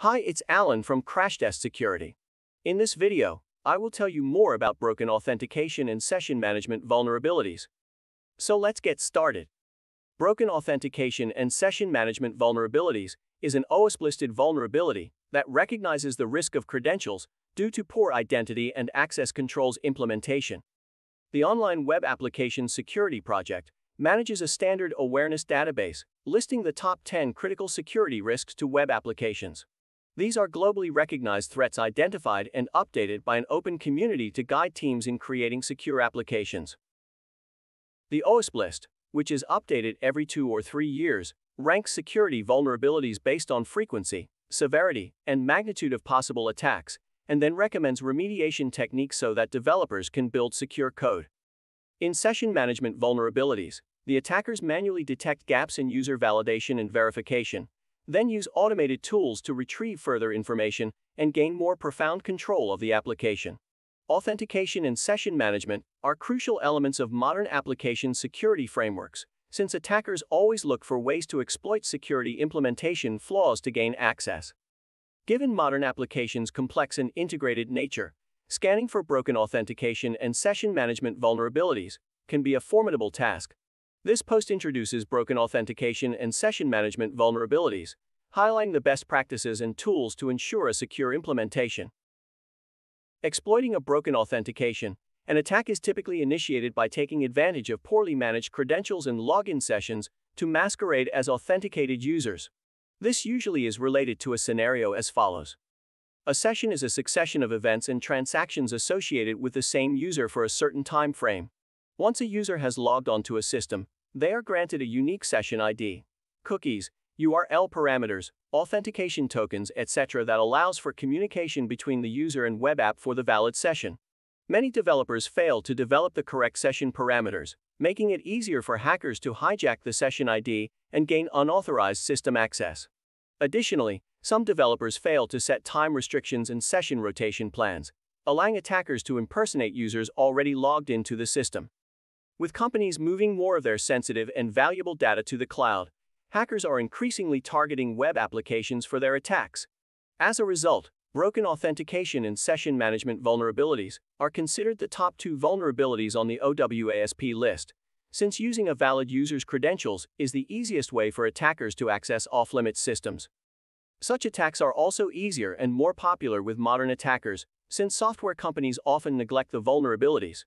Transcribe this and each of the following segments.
Hi, it's Alan from Crashtest Security. In this video, I will tell you more about broken authentication and session management vulnerabilities. So let's get started. Broken authentication and session management vulnerabilities is an OWASP-listed vulnerability that recognizes the risk of credentials due to poor identity and access controls implementation. The Online Web Application Security Project manages a standard awareness database listing the top 10 critical security risks to web applications. These are globally recognized threats identified and updated by an open community to guide teams in creating secure applications. The OWASP list, which is updated every two or three years, ranks security vulnerabilities based on frequency, severity, and magnitude of possible attacks, and then recommends remediation techniques so that developers can build secure code. In session management vulnerabilities, the attackers manually detect gaps in user validation and verification, then use automated tools to retrieve further information and gain more profound control of the application. Authentication and session management are crucial elements of modern application security frameworks, since attackers always look for ways to exploit security implementation flaws to gain access. Given modern applications' complex and integrated nature, Scanning for broken authentication and session management vulnerabilities can be a formidable task. This post introduces broken authentication and session management vulnerabilities, highlighting the best practices and tools to ensure a secure implementation. Exploiting a broken authentication, an attack is typically initiated by taking advantage of poorly managed credentials and login sessions to masquerade as authenticated users. This usually is related to a scenario as follows. A session is a succession of events and transactions associated with the same user for a certain time frame. Once a user has logged onto a system, they are granted a unique session ID, cookies, URL parameters, authentication tokens, etc. that allows for communication between the user and web app for the valid session. Many developers fail to develop the correct session parameters, making it easier for hackers to hijack the session ID and gain unauthorized system access. Additionally, some developers fail to set time restrictions and session rotation plans, allowing attackers to impersonate users already logged into the system. With companies moving more of their sensitive and valuable data to the cloud, hackers are increasingly targeting web applications for their attacks. As a result, broken authentication and session management vulnerabilities are considered the top two vulnerabilities on the OWASP list, since using a valid user's credentials is the easiest way for attackers to access off-limits systems. Such attacks are also easier and more popular with modern attackers, since software companies often neglect the vulnerabilities.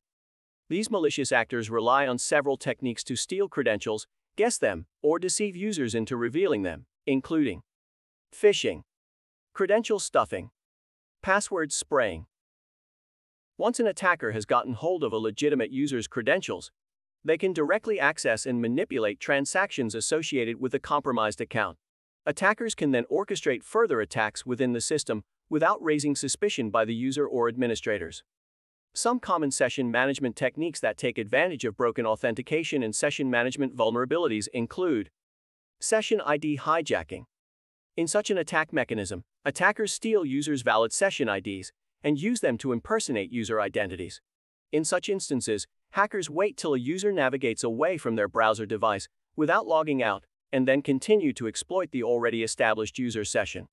These malicious actors rely on several techniques to steal credentials, guess them, or deceive users into revealing them, including phishing, credential stuffing, password spraying. Once an attacker has gotten hold of a legitimate user's credentials, they can directly access and manipulate transactions associated with a compromised account. Attackers can then orchestrate further attacks within the system without raising suspicion by the user or administrators. Some common session management techniques that take advantage of broken authentication and session management vulnerabilities include Session ID hijacking. In such an attack mechanism, attackers steal users' valid session IDs and use them to impersonate user identities. In such instances, hackers wait till a user navigates away from their browser device without logging out and then continue to exploit the already established user session.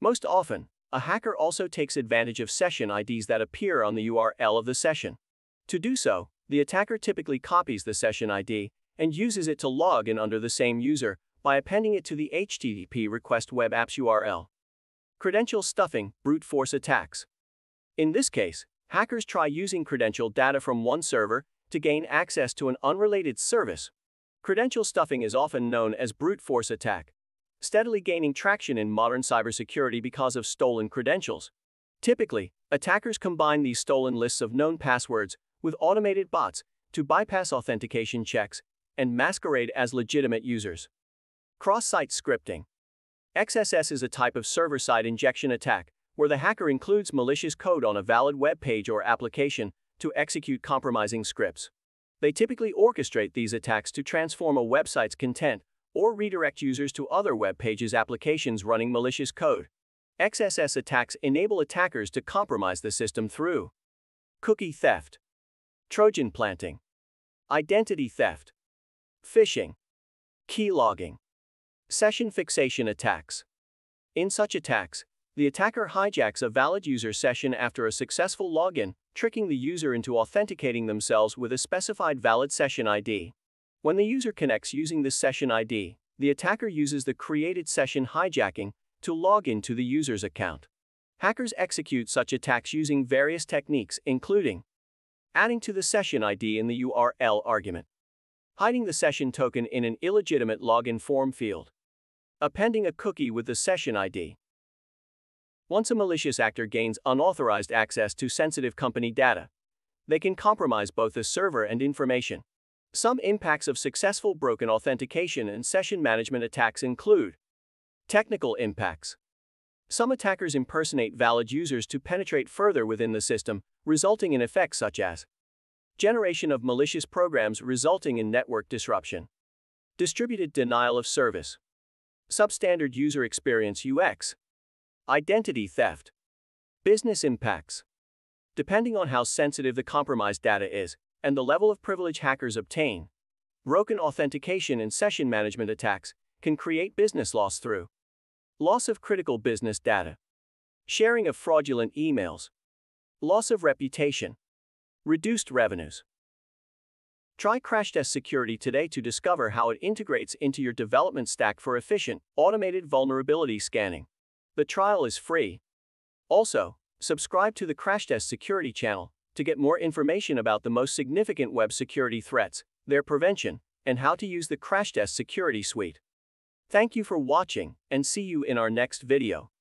Most often, a hacker also takes advantage of session IDs that appear on the URL of the session. To do so, the attacker typically copies the session ID and uses it to log in under the same user by appending it to the HTTP request web apps URL. Credential stuffing, brute force attacks. In this case, hackers try using credential data from one server to gain access to an unrelated service Credential stuffing is often known as brute force attack, steadily gaining traction in modern cybersecurity because of stolen credentials. Typically, attackers combine these stolen lists of known passwords with automated bots to bypass authentication checks and masquerade as legitimate users. Cross-site scripting. XSS is a type of server-side injection attack where the hacker includes malicious code on a valid web page or application to execute compromising scripts. They typically orchestrate these attacks to transform a website's content or redirect users to other web pages applications running malicious code. XSS attacks enable attackers to compromise the system through cookie theft, Trojan planting, identity theft, phishing, keylogging, session fixation attacks. In such attacks, the attacker hijacks a valid user session after a successful login, tricking the user into authenticating themselves with a specified valid session ID. When the user connects using this session ID, the attacker uses the created session hijacking to log into the user's account. Hackers execute such attacks using various techniques, including adding to the session ID in the URL argument, hiding the session token in an illegitimate login form field, appending a cookie with the session ID, once a malicious actor gains unauthorized access to sensitive company data, they can compromise both the server and information. Some impacts of successful broken authentication and session management attacks include technical impacts. Some attackers impersonate valid users to penetrate further within the system, resulting in effects such as generation of malicious programs resulting in network disruption, distributed denial of service, substandard user experience UX, Identity theft. Business impacts. Depending on how sensitive the compromised data is and the level of privilege hackers obtain, broken authentication and session management attacks can create business loss through loss of critical business data, sharing of fraudulent emails, loss of reputation, reduced revenues. Try Crashtest Security today to discover how it integrates into your development stack for efficient, automated vulnerability scanning. The trial is free. Also, subscribe to the Crashtest Security channel to get more information about the most significant web security threats, their prevention, and how to use the Crashtest Security Suite. Thank you for watching and see you in our next video.